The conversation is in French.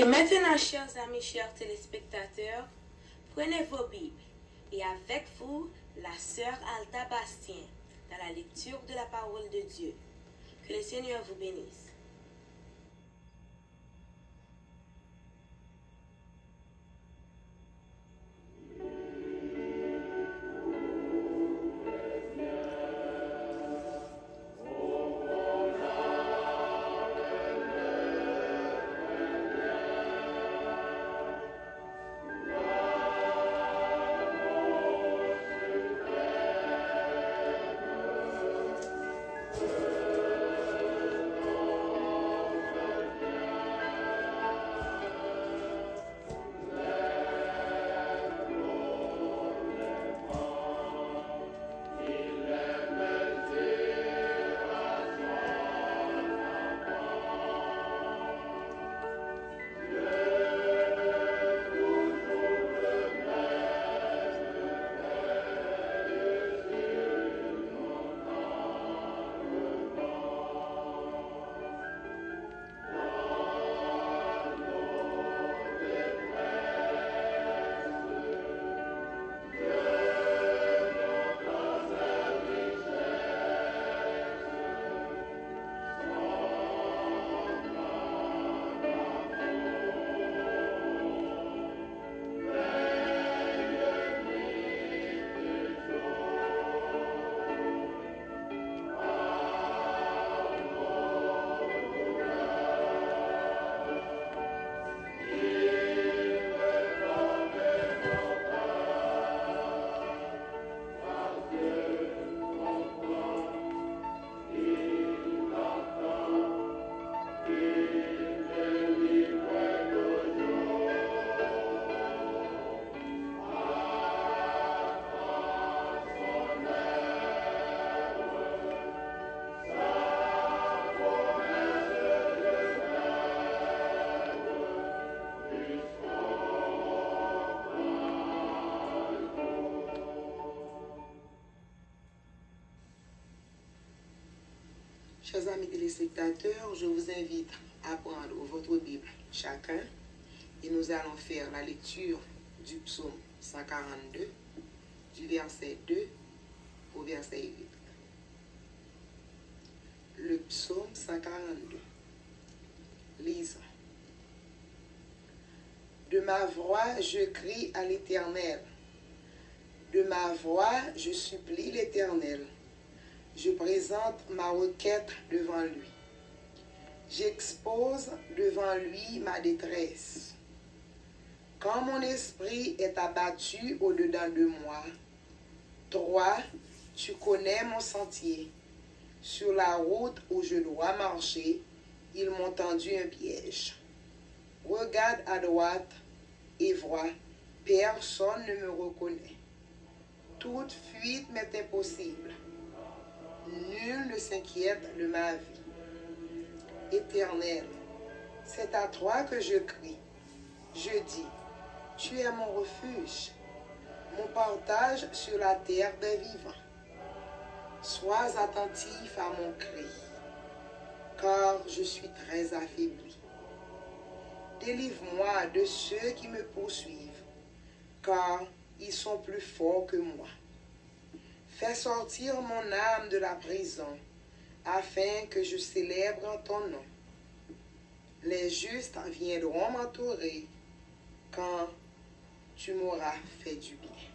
Et maintenant, chers amis, chers téléspectateurs, prenez vos Bibles et avec vous la sœur Alta Bastien dans la lecture de la parole de Dieu. Que le Seigneur vous bénisse. Chers amis téléspectateurs, je vous invite à prendre votre Bible chacun et nous allons faire la lecture du psaume 142, du verset 2 au verset 8. Le psaume 142. Lisons. De ma voix, je crie à l'Éternel. De ma voix, je supplie l'Éternel je présente ma requête devant lui. J'expose devant lui ma détresse. Quand mon esprit est abattu au-dedans de moi, toi, tu connais mon sentier. Sur la route où je dois marcher, ils m'ont tendu un piège. Regarde à droite et vois, personne ne me reconnaît. Toute fuite m'est impossible nul ne s'inquiète de ma vie. Éternel, c'est à toi que je crie. Je dis, tu es mon refuge, mon partage sur la terre des vivants. Sois attentif à mon cri, car je suis très affaibli. Délivre-moi de ceux qui me poursuivent, car ils sont plus forts que moi. Fais sortir mon âme de la prison, afin que je célèbre ton nom. Les justes viendront m'entourer quand tu m'auras fait du bien.